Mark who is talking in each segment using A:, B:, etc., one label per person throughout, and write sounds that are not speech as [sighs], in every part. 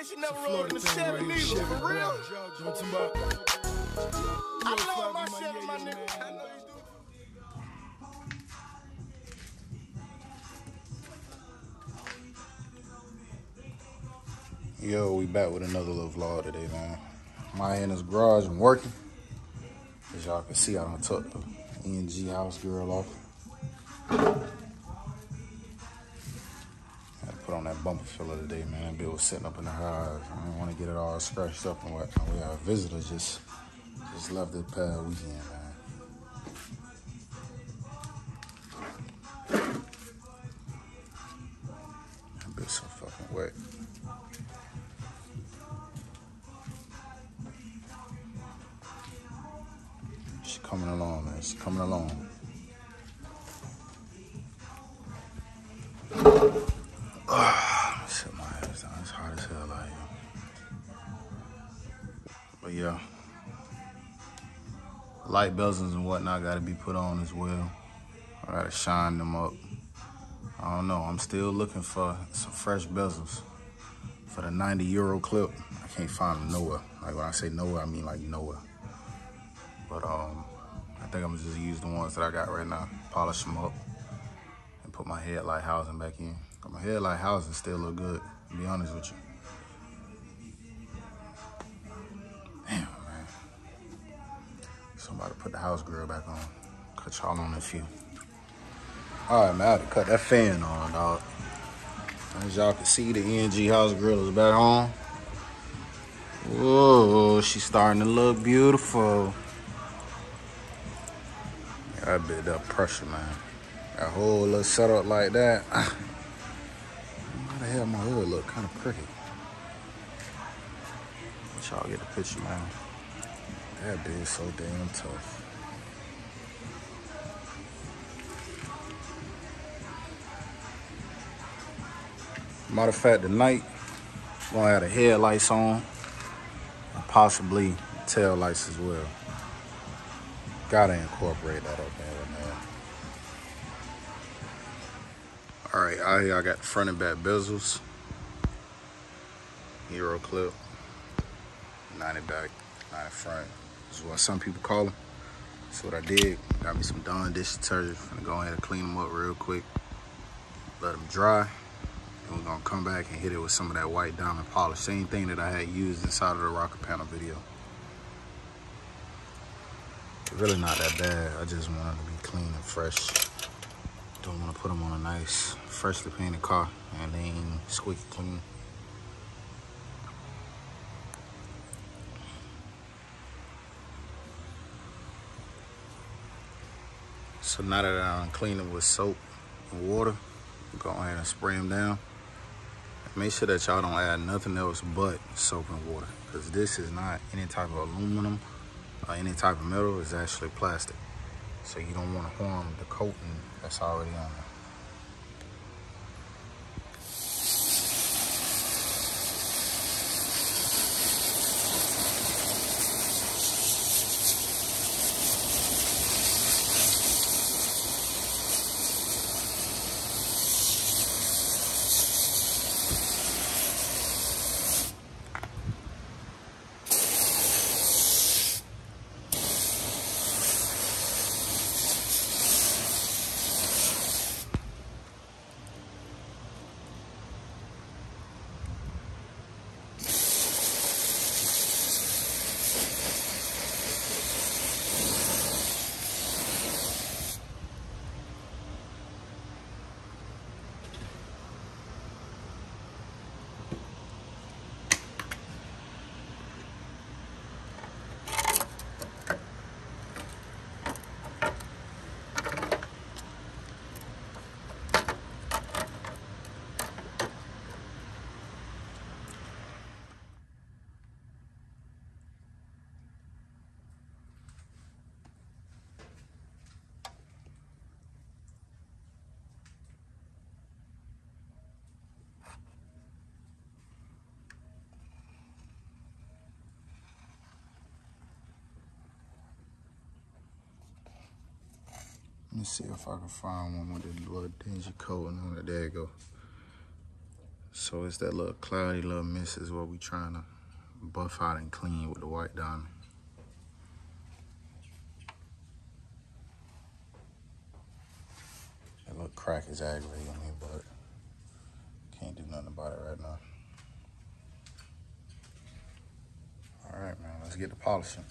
A: way she never rode in the Chevy neither. For real? I love my Chevy, my nigga. I know you do.
B: Yo, we back with another little vlog today, man. My in his garage and working. As y'all can see, I done took the ENG house girl off. Put on that bumper filler today, man. That bill was sitting up in the garage. I didn't want to get it all scratched up and whatnot. We had a visitor just, just left this past weekend, man. That so fucking wet. She's coming along, man. She's coming along. But yeah. Light bezels and whatnot gotta be put on as well. I gotta shine them up. I don't know. I'm still looking for some fresh bezels for the 90 euro clip. I can't find them nowhere. Like when I say nowhere, I mean like nowhere. But um, I think I'm just use the ones that I got right now, polish them up, and put my headlight housing back in. my headlight housing still look good, to be honest with you. Somebody put the house grill back on. Cut y'all on a few. All right, man, I had to cut that fan on, dog. As y'all can see, the ENG house grill is back on. Whoa, she's starting to look beautiful. I bit that pressure, man. That whole little setup like that. [sighs] Why the hell my hood look kind of crooked? Y'all get the picture, man. That bitch so damn tough. Matter of fact, tonight, we're gonna have the headlights on and possibly tail lights as well. Gotta incorporate that up there, man. All right, I got front and back bezels. Euro clip. 90 back, 90 front. Is what some people call them. That's what I did. Got me some Dawn dish detergent. Gonna go ahead and clean them up real quick. Let them dry. And we're gonna come back and hit it with some of that white diamond polish. Same thing that I had used inside of the rocker panel video. Really not that bad. I just want it to be clean and fresh. Don't want to put them on a nice, freshly painted car and they ain't squeaky clean. So now that I clean them with soap and water, go ahead and spray them down. Make sure that y'all don't add nothing else but soap and water because this is not any type of aluminum or any type of metal. It's actually plastic. So you don't want to harm the coating that's already on there. Me see if I can find one with a little dingy coating on it. There you go. So it's that little cloudy little mist is what we trying to buff out and clean with the white diamond. That little crack is aggravating me, but can't do nothing about it right now. All right, man, let's get to polishing.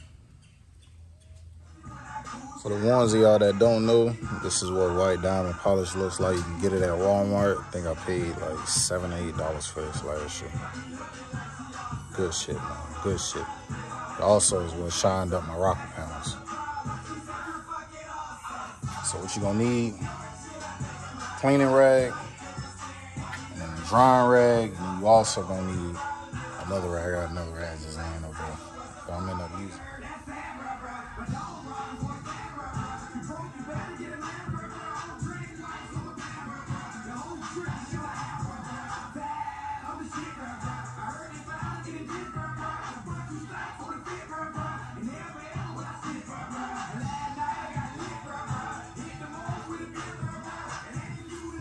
B: For the ones of y'all that don't know, this is what white diamond polish looks like. You can get it at Walmart. I think I paid like seven, eight dollars for this last year. Good shit, man. Good shit. It also is what shined up my rocker panels. So what you gonna need? Cleaning rag and a drying rag. And you also gonna need another rag. I got another rag just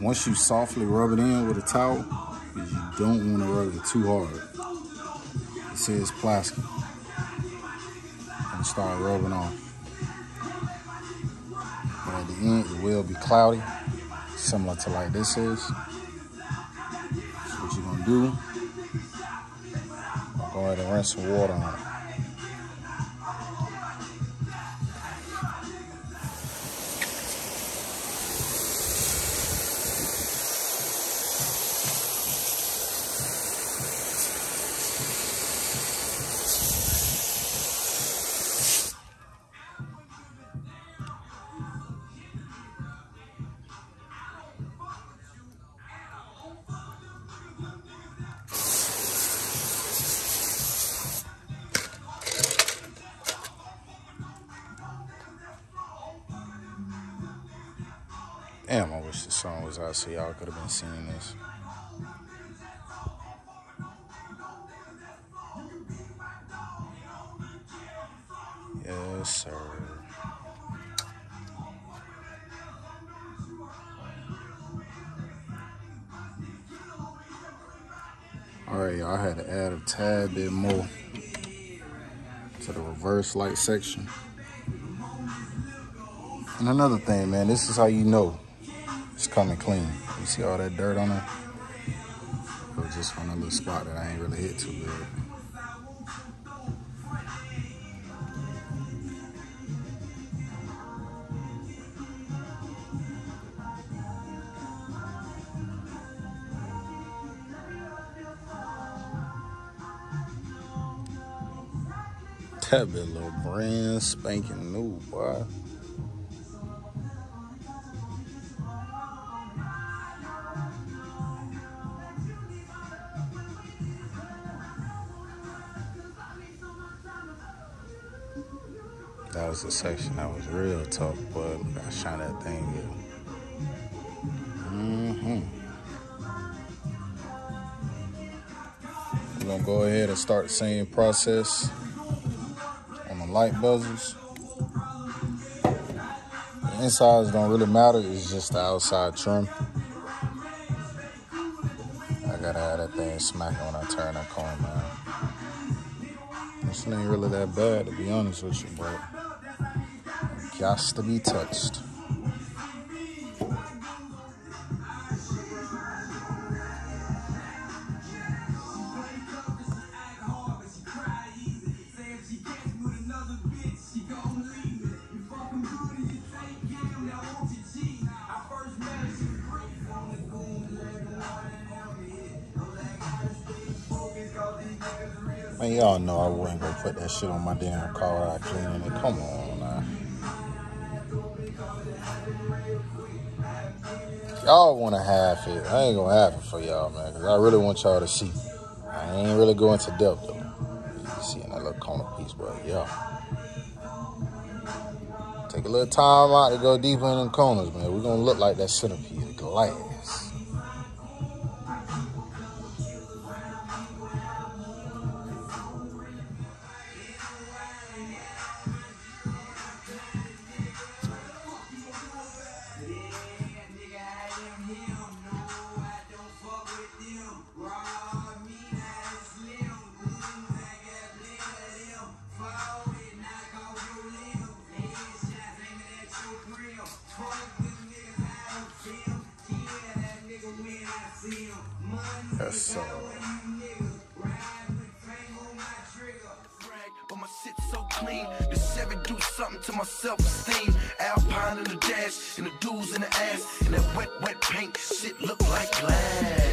B: Once you softly rub it in with a towel, you don't want to rub it too hard. It says plastic. And start rubbing on. But at the end, it will be cloudy, similar to like this is. So what you're gonna do, go ahead and rinse some water on it. Song was out so y'all could have been seeing this. Yes, sir. All right, y'all, I had to add a tad bit more to the reverse light section. And another thing, man, this is how you know coming clean. You see all that dirt on it? It was just from a little spot that I ain't really hit too good. That bit little brand spanking new, boy. Was the section that was real tough, but I shine that thing in. Mm-hmm. We're gonna go ahead and start the same process on the light bezels. The insides don't really matter, it's just the outside trim. I gotta have that thing smacking when I turn that corner. This ain't really that bad, to be honest with you, but got to be touched. Man, y'all know I wouldn't go put that shit on my damn car without cleaning it. Come on. Y'all want to half it. I ain't gonna half it for y'all, man, because I really want y'all to see. I ain't really going to depth, though. You see in that little corner piece, but yeah. Take a little time out to go deeper in the corners, man. We're gonna look like that centipede. So.
C: My self-esteem. Alpine in the dash, and the dudes in the ass, and that wet, wet paint shit look like glass.